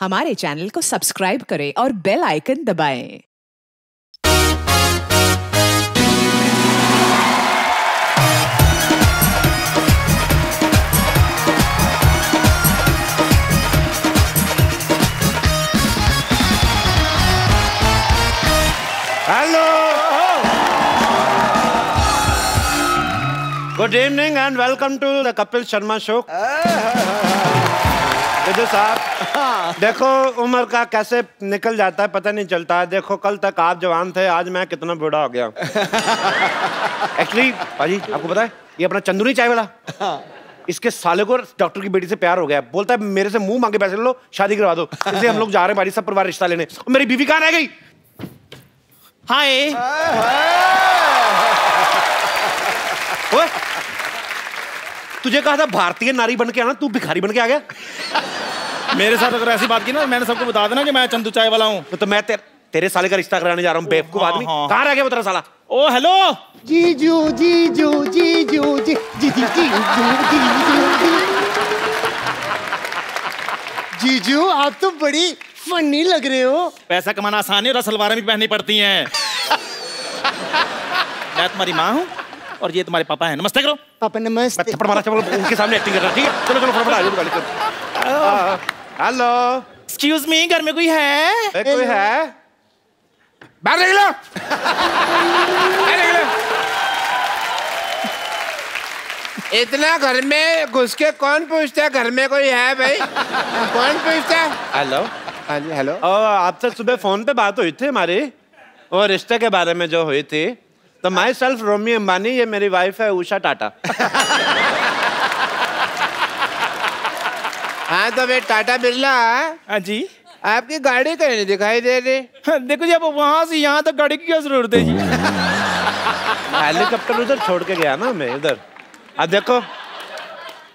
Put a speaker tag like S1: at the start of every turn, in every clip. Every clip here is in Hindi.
S1: हमारे चैनल को सब्सक्राइब करें और बेल आइकन दबाएँ।
S2: Hello good evening and welcome to the Kapil Sharma show Vijay साहब देखो उम्र का कैसे निकल जाता है पता नहीं चलता है। देखो कल तक आप जवान थे आज मैं कितना बूढ़ा हो गया एक्चुअली भाजी आपको पता है ये अपना चंदूरी चाय वाला। इसके साले को डॉक्टर की बेटी से प्यार हो गया। बोलता है मेरे से मुँह मांगे पैसे ले लो शादी करवा दो। इसलिए हम लोग जा रहे हैं भाई सब परिवार रिश्ता लेने। और मेरी बीवी कहाँ रह गई? हाय। तुझे कहा था भारतीय नारी बन के आना तू भिखारी बन के आ गया?
S3: मेरे साथ अगर ऐसी बात की ना मैंने सबको बता देना कि मैं चंदू चाय वाला हूँ।
S2: तो, तो मैं ते, तेरे साले का रिश्ता कराने जा रहा हूँ बेवकूफ़
S3: हाँ,
S2: आदमी।
S3: हाँ।
S2: कहाँ रह गया वो तेरा साला?
S3: Oh hello.
S4: जीजू जीजू जीजू जी जी जी जीजू जीजू जीजू आप तो बड़ी फनी लग रहे हो।
S3: पैसा कमाना आसान है और सलवारें भी पहननी पड़ती हैं। मैं तुम्हारी माँ हूँ और ये तुम्हारे पापा हैं। नमस्ते करो।
S4: पापा नमस्ते।
S2: थप्पड़ मारा चलो उनके सामने एक्टिंग कर रहा है, ठीक है? चलो चलो फटाफट आ जाओ गाड़ी हेलो
S3: एक्सक्यूज मी घर में कोई है?
S2: ए, कोई है? बाहर निकलो। बाहर निकलो।
S5: इतना घर में घुस के कौन पूछता है? घर में कोई है भाई? कौन पूछता है?
S2: हेलो
S5: हाँ जी हेलो
S2: और आपसे सुबह फ़ोन पे बात हुई थी हमारी। और रिश्ते के बारे में जो हुई थी। तो माई सेल्फ रोमी अंबानी ये मेरी वाइफ है उषा टाटा।
S5: हाँ तो भाई टाटा बिरला
S3: हाँ? जी।
S5: आपकी गाड़ी कहीं नहीं दिखाई दे रही?
S3: देखो जी अब वहाँ से यहाँ तक गाड़ी की क्या ज़रूरत है जी?
S2: हेलीकॉप्टर उधर छोड़ के गया ना मैं इधर अब देखो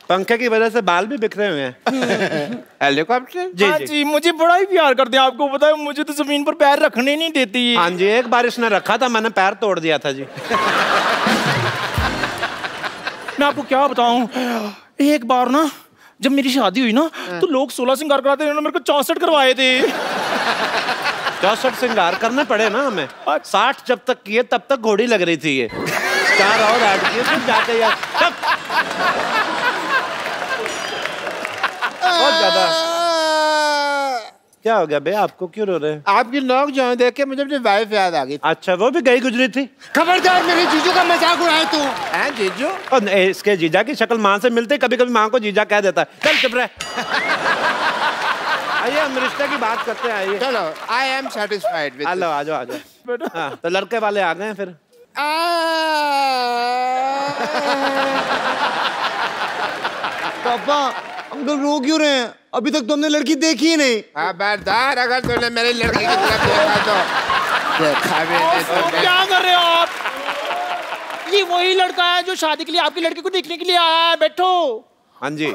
S2: पंखे की वजह से बाल भी बिखरे हुए हैं।
S5: हेलीकॉप्टर?
S2: जी
S3: हाँ
S2: जी।
S3: जी मुझे बड़ा ही प्यार करते हैं आपको पता है मुझे तो ज़मीन पर पैर रखने नहीं देती।
S2: हाँ जी एक बार इसने रखा था मैंने पैर तोड़ दिया था जी।
S3: मैं आपको क्या बताऊँ एक बार ना जब मेरी शादी हुई ना तो लोग सोलह सिंगार कराते मेरे को चौसठ करवाए थे।
S2: चौसठ श्रृंगार करने पड़े ना हमें। साठ जब तक किए तब तक घोड़ी लग रही थी ये। चार और ऐड किए फिर जाते यार। बहुत ज़्यादा। क्या हो गया भैया आपको क्यों रो रहे हैं?
S5: आपकी नोक जो है देख के मुझे अपनी वाइफ याद आ गई
S2: अच्छा वो भी गई गुजरी थी?
S4: खबरदार मेरे जीजू का मज़ाक उड़ाए तू।
S5: हैं जीजू?
S2: और इसके जीजा की शक्ल माँ से मिलते कभी कभी माँ को जीजा कह देता है। चल चुप रह। आइए हम रिश्ते की बात करते हैं आइए।
S5: चलो I am satisfied with
S2: hello आ जाओ आ जाओ। हाँ तो लड़के वाले आ गए हैं फिर।
S4: पापा हम लोग रो क्यों रहे हैं? अभी तक तुमने लड़की देखी ही नहीं।
S5: खबरदार अगर तूने मेरी लड़की की तरफ़ देखा तो। देखा भी नहीं
S3: तो
S5: तो
S3: क्या कर रहे हो आप? ये वही लड़का है जो शादी के लिए आपकी लड़की को देखने के लिए आया है बैठो।
S2: हाँ जी।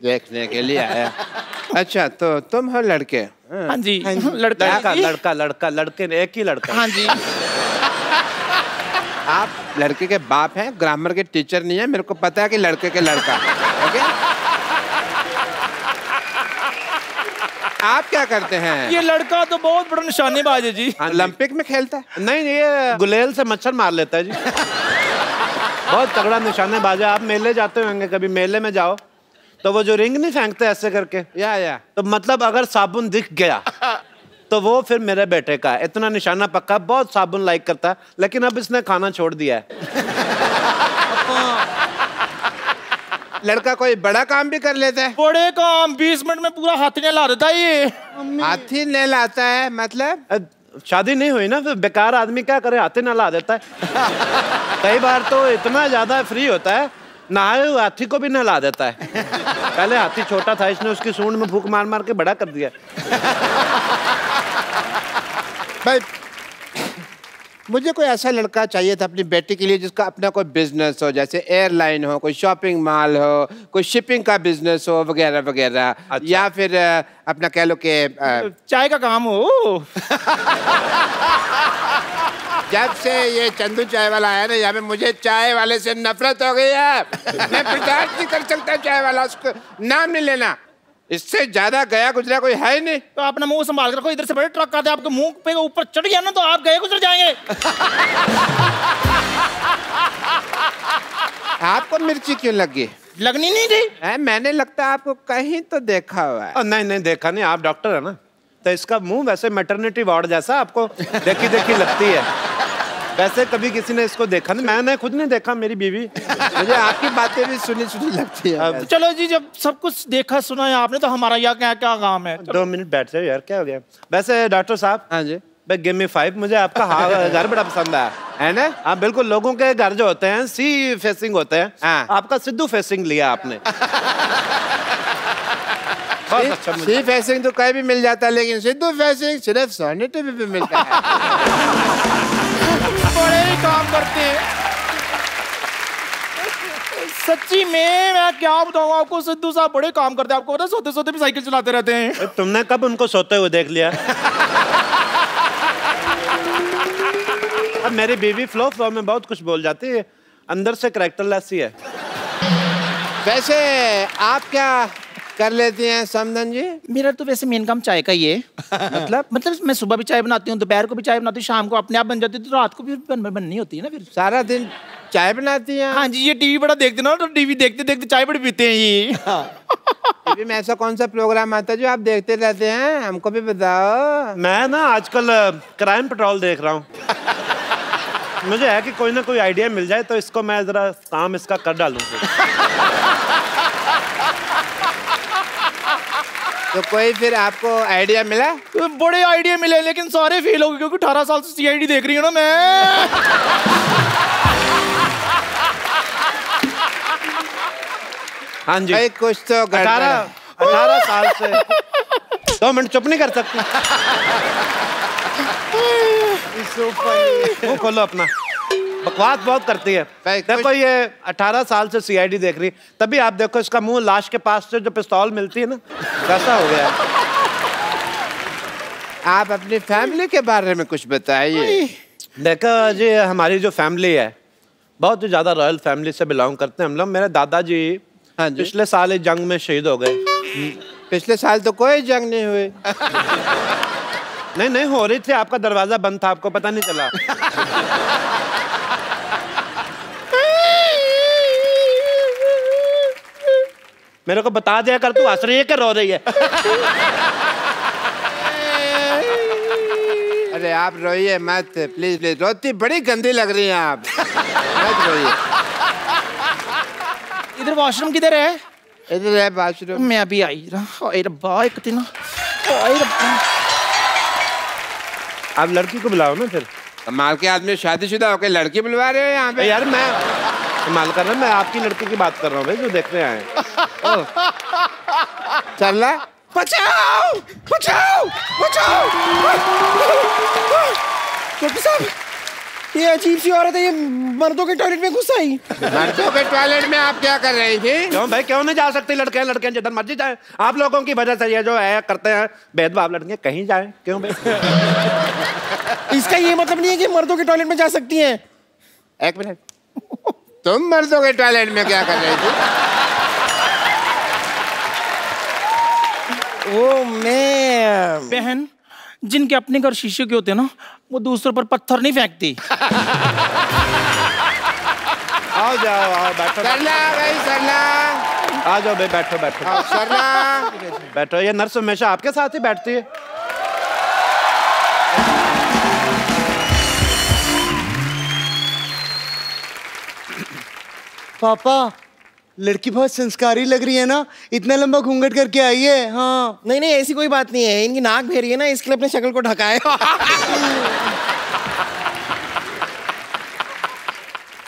S5: देखने के लिए आया अच्छा तो तुम हो लड़के?
S3: हाँ जी लड़का।
S2: लड़का लड़का लड़का लड़के ने एक ही लड़का।
S3: हाँ जी।
S5: आप लड़के के बाप हैं ग्रामर के टीचर नहीं है मेरे को पता है कि लड़के के लड़का ओके? आप क्या करते हैं?
S3: ये लड़का तो बहुत बड़ा निशानेबाज है जी।
S2: हाँ
S5: ओलंपिक में खेलता है।
S2: नहीं ये गुलेल से मच्छर मार लेता है जी। बहुत तगड़ा निशानेबाज है। आप मेले जाते होंगे कभी मेले में जाओ तो वो जो रिंग नहीं फेंकते ऐसे करके
S5: या या।
S2: तो मतलब अगर साबुन दिख गया तो वो फिर मेरे बेटे का है। इतना निशाना पक्का बहुत साबुन लाइक करता है लेकिन अब इसने खाना छोड़ दिया है।
S5: लड़का कोई बड़ा काम भी कर लेता है?
S3: बड़े काम बीस मिनट में पूरा हाथी ने ला देता है ये।
S5: हाथी ने लाता है मतलब?
S2: शादी नहीं हुई ना फिर बेकार आदमी क्या करे हाथी ना ला देता है। कई बार तो इतना ज़्यादा फ्री होता है नहाए हुए हाथी को भी नहला देता है। पहले हाथी छोटा था इसने उसकी सूंड में फूक मार मार के बड़ा कर दिया।
S5: भाई मुझे कोई ऐसा लड़का चाहिए था अपनी बेटी के लिए जिसका अपना कोई बिज़नेस हो जैसे एयरलाइन हो कोई शॉपिंग मॉल हो कोई शिपिंग का बिज़नेस हो वगैरह वगैरह।
S2: अच्छा।
S5: या फिर अपना कह लो कि
S3: चाय का काम हो
S5: जब से ये चंदू चाय वाला आया ना यहाँ पे मुझे चाय वाले से नफरत हो गई है। मैं बर्दाश्त नहीं कर सकता चाय वाला उसको नाम नहीं लेना। इससे ज़्यादा गया गुजरा कोई है ही नहीं।
S3: तो अपना मुँह संभाल कर रखो इधर से बड़े ट्रक आते आपके मुँह पे ऊपर चढ़ गया ना तो आप गए गुजर जाएँगे।
S5: आपको मिर्ची क्यों लगी?
S3: लगनी नहीं थी?
S5: है मैंने लगता है आपको कहीं तो देखा हुआ है।
S2: नहीं नहीं देखा नहीं आप डॉक्टर है ना। तो इसका मुँह वैसे मेटर्निटी वार्ड जैसा आपको देखी देखी लगती है। वैसे कभी किसी ने इसको देखा नहीं। मैंने खुद नहीं देखा मेरी बीवी।
S5: मुझे आपकी बातें भी सुनी सुनी लगती है।
S3: चलो जी जब सब कुछ देखा सुना है आपने तो हमारा यहाँ क्या क्या काम है?
S2: दो मिनट बैठ जाओ यार क्या हो गया? वैसे डॉक्टर साहब
S5: हाँ जी।
S2: भाई गिव मी फाइव मुझे आपका हा- घर बड़ा पसंद आया
S5: है ना?
S2: आप बिल्कुल लोगों के घर जो होते हैं सी फेसिंग होते हैं।
S5: हाँ।
S2: आपका सिद्धू फेसिंग लिया आपने।
S5: सी फेसिंग तो कहीं भी मिल जाता है लेकिन सिद्धू फेसिंग सिर्फ़ सोनी टीवी पे मिलता है।
S3: बड़े ही काम करते हैं। सच्ची में मैं क्या बताऊँ आपको सिद्धू साहब बड़े काम करते हैं। आपको पता है, सोते सोते भी साइकिल चलाते रहते हैं।
S2: तुमने कब उनको सोते हुए देख लिया? अब मेरी बीवी फ्लो फ्लो में बहुत कुछ बोल जाती है। अंदर से करेक्टरलेस ही है।
S5: वैसे आप क्या कर लेती हैं समदन जी?
S3: मेरा तो वैसे मेन काम चाय का ही है। मतलब मतलब मैं सुबह भी चाय बनाती हूँ दोपहर को भी चाय बनाती हूँ शाम को अपने आप बन जाती है तो रात को भी बन, बननी होती है ना फिर।
S5: सारा दिन चाय बनाती हैं?
S3: हाँ जी ये टीवी बड़ा देखते ना तो टीवी देखते देखते चाय बड़ी पीते हैं ये।
S5: टीवी में ऐसा कौन सा प्रोग्राम आता है जो आप देखते रहते हैं? हमको भी बताओ।
S2: मैं ना आजकल क्राइम पेट्रोल देख रहा हूँ। मुझे है कि कोई ना कोई आइडिया मिल जाए तो इसको मैं जरा काम इसका कर डालूँ
S5: तो कोई फिर आपको आइडिया मिला?
S3: तो बड़े आइडिया मिले लेकिन सारे फेल हो गए क्योंकि अठारह साल से सीआईडी देख रही हूँ ना मैं।
S2: हाँ जी।
S5: भाई कुछ तो
S2: अठारह अठारह साल से। दो मिनट चुप नहीं कर सकते। खोलो अपना। बकवास बहुत करती है। देखो ये 18 साल से सीआईडी देख रही है तभी आप देखो इसका मुँह लाश के पास से जो पिस्तौल मिलती है ना कैसा हो गया।
S5: आप अपनी फैमिली के बारे में कुछ बताइए।
S2: देखो जी हमारी जो फैमिली है बहुत ही ज़्यादा रॉयल फैमिली से बिलोंग करते हैं हम लोग। मेरे दादाजी
S5: हाँ जी।
S2: पिछले साल एक जंग में शहीद हो गए।
S5: पिछले साल तो कोई जंग नहीं हुई।
S2: नहीं नहीं हो रही थी आपका दरवाज़ा बंद था आपको पता नहीं चला। मेरे को बता दिया कर तू हंस रही है कि रो रही है?
S5: अरे आप रोइए मत प्लीज़ प्लीज़ रोती बड़ी गंदी लग रही हैं आप। मत रोइए।
S3: इधर वॉशरूम किधर है?
S5: इधर है बाथरूम
S3: मैं अभी आई रहा। ओए रब्बा एक दिन।
S2: आप लड़की को बुलाओ ना फिर।
S5: कमाल के आदमी शादीशुदा होकर लड़की बुलवा रहे हो यहाँ पे।
S2: यार मैं कमाल कर रहा हूँ। मैं आपकी लड़की की बात कर रहा हूँ भाई जो देखने आए।
S5: चल रहा
S3: बचाओ! बचाओ! बचाओ! डॉक्टर साहब ये अजीब सी औरत है ये मर्दों के टॉयलेट में घुस आई।
S5: मर्दों के टॉयलेट में आप क्या कर रही थी?
S2: क्यों भाई क्यों नहीं जा सकते लड़के लड़के जिधर मर्ज़ी जाए। आप लोगों की वजह से ये जो है करते हैं भेदभाव लड़के कहीं जाए। क्यों भाई?
S3: इसका ये मतलब नहीं है कि मर्दों के टॉयलेट में जा सकती हैं।
S5: एक मिनट। तुम मर्दों के टॉयलेट में क्या कर रही थी?
S3: ओ मैं बहन जिनके अपने घर शीशे के होते हैं ना वो दूसरों पर पत्थर नहीं फेंकती।
S2: आओ जाओ आओ बैठो
S5: सरला आ गई सरला।
S2: आ जाओ भाई बैठो बैठो।
S5: सरला।
S2: बैठो ये नर्स हमेशा आपके साथ ही बैठती है।
S4: पापा लड़की बहुत संस्कारी लग रही है ना? इतना लंबा घूंघट करके आई है हाँ।
S6: नहीं नहीं ऐसी कोई बात नहीं है। इनकी नाक भेरी है ना इसके लिए अपने शक्ल को ढका है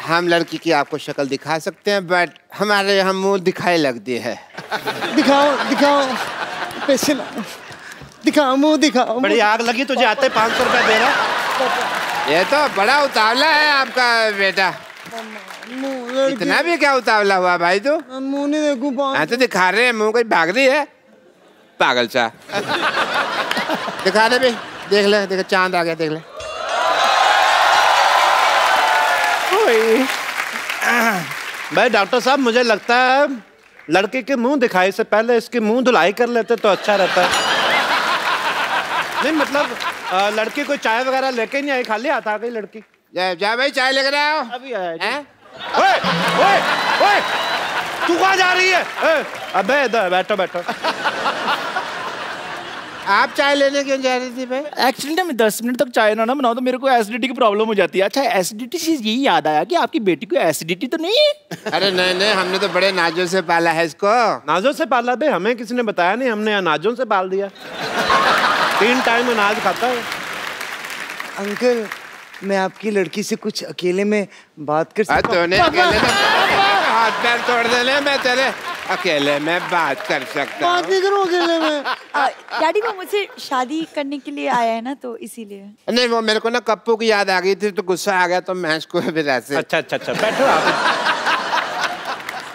S5: हम लड़की की आपको शक्ल दिखा सकते हैं बट हमारे यहाँ मुँह दिखाई लगती है।
S4: दिखाओ दिखाओ। पैसे दिखाओ मुँह दिखाओ
S2: बड़ी आग लगी तुझे आते पाँच सौ रुपया दे रहा
S5: ये तो बड़ा उतावला है आपका बेटा। इतना भी क्या उतावला हुआ भाई तो?
S4: मुँह नहीं देखूँ
S5: हाँ तो दिखा रहे हैं मुँह कोई भाग रही है? पागल सा। दिखा दे भाई देख ले देख चाँद आ गया देख ले।
S2: भाई डॉक्टर साहब मुझे लगता है लड़के के मुँह दिखाई से पहले इसकी मुँह धुलाई कर लेते तो अच्छा रहता। है नहीं मतलब लड़की कोई चाय वगैरह लेके नहीं आई खाली हाथ आ गई लड़की।
S5: जा जा भाई चाय लेकर आओ
S3: अभी आया।
S5: हैं?
S2: ओए ओए ओए तू कहाँ जा रही है? ए, अबे इधर बैठो बैठो।
S5: आप चाय लेने क्यों जा रही थी भाई?
S3: एक्चुअली ना मैं दस मिनट तक चाय ना ना बनाऊँ तो मेरे को एसिडिटी की प्रॉब्लम हो जाती है। अच्छा एसिडिटी से यही याद आया कि आपकी बेटी को एसिडिटी तो नहीं है?
S5: अरे नहीं नहीं हमने तो बड़े नाजों से पाला है इसको।
S2: नाजों से पाला भाई हमें किसी ने बताया नहीं हमने अनाजों से पाल दिया। तीन टाइम अनाज खाता है।
S4: अंकल मैं आपकी लड़की से कुछ अकेले में बात कर
S5: हाँ,
S4: सकता हूँ?
S5: अकेले में हाथ पैर तोड़ देने मैं तेरे अकेले में बात कर सकता
S4: बात नहीं करूँ अकेले में?
S7: डैडी वो मुझसे शादी करने के लिए आया है ना तो इसीलिए।
S5: नहीं वो मेरे को ना कप्पू की याद आ गई थी तो गुस्सा आ गया तो मैं इसको फिर ऐसे
S2: अच्छा अच्छा अच्छा बैठो आप।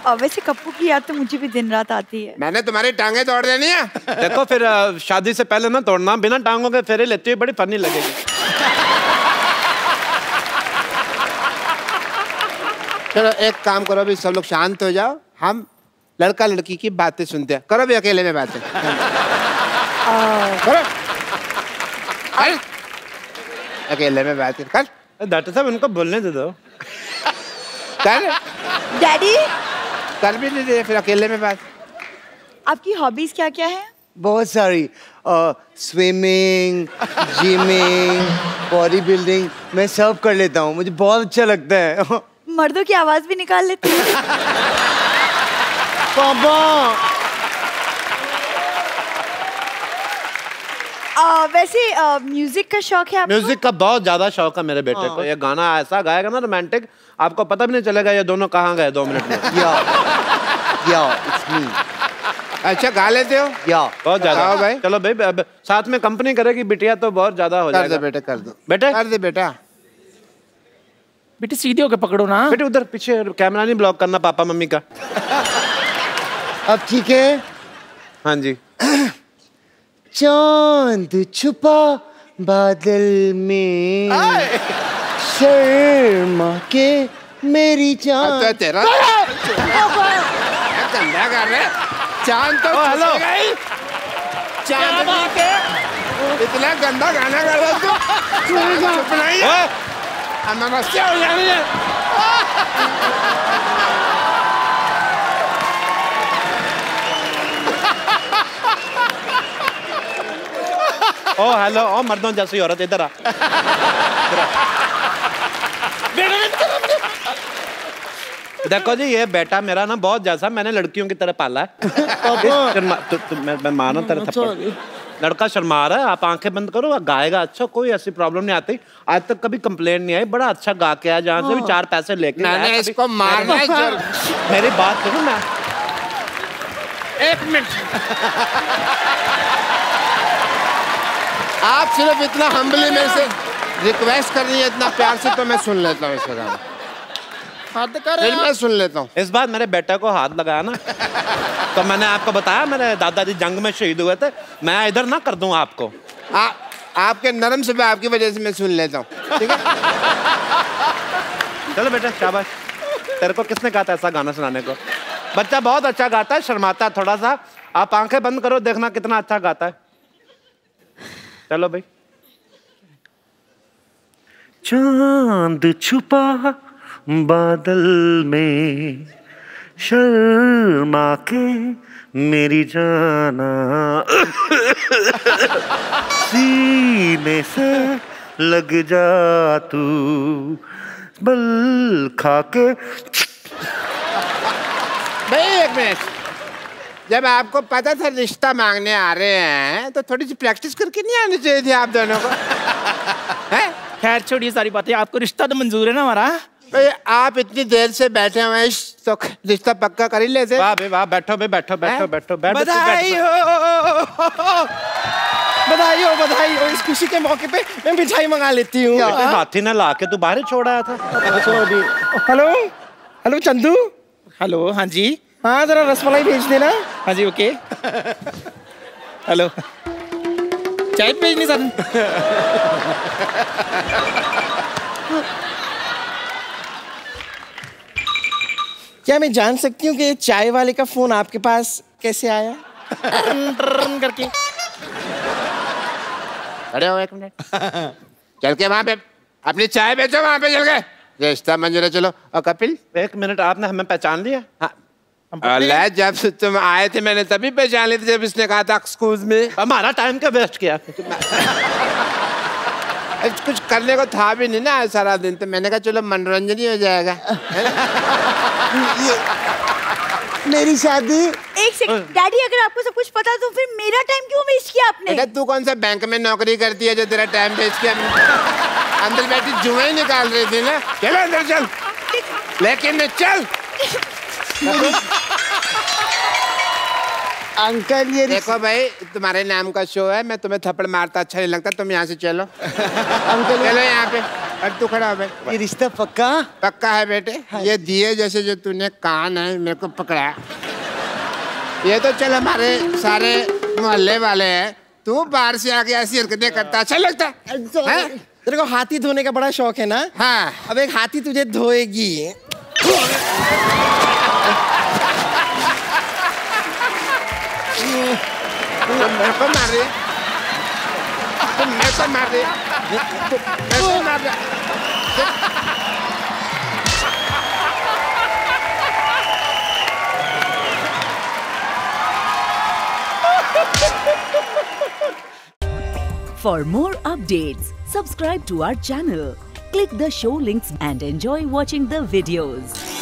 S7: और वैसे कप्पू की याद तो मुझे भी दिन रात आती है।
S5: मैंने तुम्हारी टांगे तोड़ देनी है।
S2: देखो फिर शादी से पहले ना तोड़ना बिना टांगों के फेरे लेती हुई बड़ी फनी लगेगी।
S5: चलो एक काम करो अभी सब लोग शांत हो जाओ। हम लड़का लड़की की बातें सुनते हैं। करो भी अकेले में बातें। करो। कर। अकेले में बातें। कर।
S2: डॉक्टर साहब उनको बोलने दे दो।
S5: कर।
S7: डैडी?
S5: कर भी नहीं दे फिर अकेले में बात।
S7: आपकी हॉबीज क्या क्या है?
S4: बहुत सारी। स्विमिंग जिमिंग बॉडी बिल्डिंग मैं सब कर लेता हूँ। मुझे बहुत अच्छा लगता है।
S7: मर्दों की आवाज़ भी निकाल लेते हैं।
S4: पापा
S7: आ, वैसे म्यूज़िक का शौक है आपको?
S2: म्यूज़िक का बहुत ज़्यादा शौक है मेरे बेटे को। ये गाना ऐसा गाएगा ना रोमांटिक आपको पता भी नहीं चलेगा ये दोनों कहाँ गए दो मिनट में।
S4: या या इट्स मी
S5: अच्छा गा लेते हो?
S4: या
S2: बहुत ज़्यादा।
S5: भाई।
S2: चलो भाई साथ में कंपनी करेगी बिटिया तो बहुत ज़्यादा हो जाएगा।
S5: बेटे कर दो।
S2: बेटे?
S5: कर दे बेटा।
S3: बेटी सीधे होके पकड़ो ना।
S2: बेटे उधर पीछे कैमरा नहीं ब्लॉक करना पापा मम्मी का।
S4: अब ठीक है?
S2: हाँ जी।
S4: चाँद छुपा बादल में। शर्मा के मेरी
S5: अब
S4: जान।
S5: तो तेरा गंदा कर रहे चाँद तो
S2: हेलो।
S5: चाँद इतना गंदा गाना कर रहा तू। चुप नहीं अब नमस्ते हो जानी है
S2: ओ हेलो ओ मर्दों जैसी औरत इधर आ देखो जी ये बेटा मेरा ना बहुत जैसा मैंने लड़कियों की तरह पाला है तु, तु, मैं, मैं मानो तेरे थप्पड़ लड़का शर्मा रहा है आप आँखें बंद करो गाएगा अच्छा कोई ऐसी प्रॉब्लम नहीं आती। आज तक कभी कंप्लेन नहीं आई बड़ा अच्छा गा के आया जहाँ से भी चार पैसे लेके
S5: मैंने इसको मारना है
S2: मेरी बात सुनो मैं
S5: एक मिनट। आप सिर्फ़ इतना हम्बली में से रिक्वेस्ट कर रही है इतना प्यार से तो मैं सुन लेता हूँ इसका गाना
S3: हद कर
S5: फिर मैं सुन लेता हूँ।
S2: इस बार मेरे बेटे को हाथ लगाया ना तो मैंने आपको बताया मेरे दादाजी जंग में शहीद हुए थे मैं इधर ना कर दूँ आपको।
S5: आ, आपके नरम से आपकी वजह से मैं सुन लेता हूँ। ठीक है?
S2: चलो बेटा शाबाश। तेरे को किसने कहा था ऐसा गाना सुनाने को? बच्चा बहुत अच्छा गाता है शर्माता है थोड़ा सा। आप आँखें बंद करो देखना कितना अच्छा गाता है। चलो भाई। चाँद छुपा बादल में शर्मा के मेरी जाना। सीने से लग जा तू बल खा के।
S5: भाई एक मिनट। जब आपको पता था रिश्ता मांगने आ रहे हैं तो थोड़ी सी प्रैक्टिस करके नहीं आनी चाहिए थी आप दोनों को?
S3: खैर छोड़िए सारी बातें आपको रिश्ता तो मंजूर है ना हमारा?
S5: भाई आप इतनी देर से बैठे हुए हैं तो रिश्ता पक्का कर ही लेते।
S2: वाह भाई वाह बैठो भाई बैठो बैठो बैठो बैठो
S3: बधाई हो बधाई हो बधाई हो। इस खुशी के मौके पे मैं मिठाई मंगा लेती हूँ।
S2: बेटे, हाथी ने ला के तू बाहर ही छोड़ आया था?
S3: हेलो? हेलो चंदू? हेलो हाँ जी। हाँ जरा रसमलाई भेज देना। हाँ जी ओके। हेलो। चाय भेजनी सर।
S6: क्या मैं जान सकती हूँ कि ये चाय वाले का फ़ोन आपके पास कैसे आया? करके।
S5: खड़े हो एक मिनट। चल के वहाँ पे अपनी चाय बेचो वहाँ पे चल के। रिश्ता मंजूर है चलो। और कपिल।
S2: एक मिनट आपने हमें पहचान लिया?
S5: अल्लाह जब से तुम आए थे मैंने तभी पहचान ली थी जब इसने कहा था एक्सक्यूज में
S2: हमारा टाइम का वेस्ट किया।
S5: कुछ करने को था भी नहीं ना सारा दिन तो मैंने कहा चलो मनोरंजन ही हो जाएगा।
S4: मेरी शादी।
S7: एक सेकंड डैडी अगर आपको सब कुछ पता तो फिर मेरा टाइम क्यों वेस्ट किया आपने?
S5: बेटा तू कौन सा बैंक में नौकरी करती है जो तेरा टाइम वेस्ट किया? अंदर बैठी जुआ ही निकाल रही थी ना। चलो अंदर चल। लेकिन चल।
S4: अंकल ये
S5: देखो भाई तुम्हारे नाम का शो है मैं तुम्हें थप्पड़ मारता अच्छा नहीं लगता तुम यहाँ से चलो।
S4: अंकल
S5: चलो यहाँ पे। और तू खड़ा हो भाई।
S4: ये रिश्ता पक्का?
S5: पक्का है बेटे। हाँ। ये दिए जैसे जो तूने कान है मेरे को पकड़ा। ये तो चल हमारे सारे मोहल्ले वाले हैं। तू बाहर से आके ऐसी हरकतें करता अच्छा लगता? है?
S6: तेरे को हाथी धोने का बड़ा शौक है ना?
S5: हाँ।
S6: अब एक हाथी तुझे धोएगी।
S5: never marry. Never marry. Never marry.
S1: For more updates, subscribe to our channel, click the show links and enjoy watching the videos.